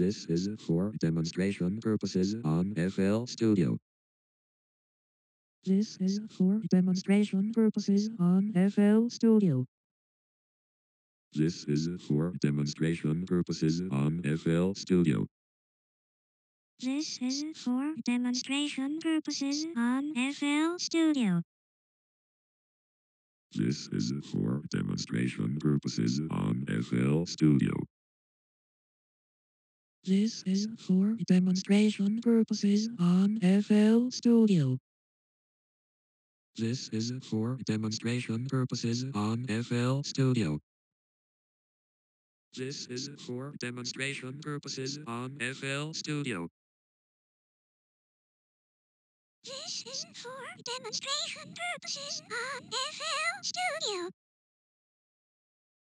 This is for demonstration purposes on FL Studio. This is for demonstration purposes on FL Studio. This is for demonstration purposes on FL Studio. This is for demonstration purposes on FL Studio. This is for demonstration purposes on FL Studio. This is for demonstration purposes on FL Studio. This is for demonstration purposes on FL Studio. This is for demonstration purposes on FL Studio. This is for demonstration purposes on FL Studio.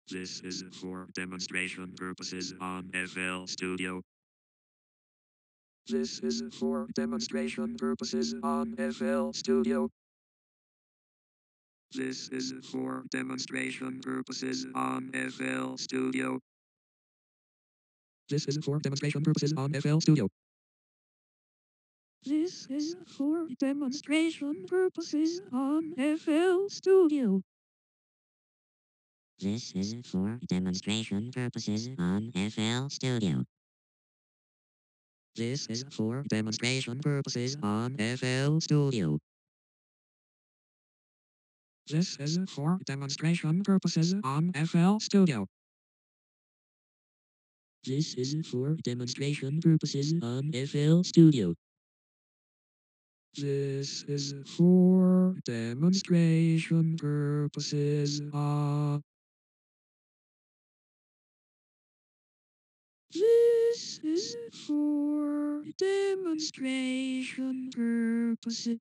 This is for demonstration purposes on FL Studio. This is for demonstration purposes on FL Studio. This is for demonstration purposes on FL Studio. This is for demonstration purposes on FL Studio. This is for demonstration purposes on FL Studio. This is for demonstration purposes on FL Studio. This is for demonstration purposes on FL Studio. This is for demonstration purposes on FL Studio. This is for demonstration purposes on FL Studio. This is for demonstration purposes on. Is for demonstration purposes.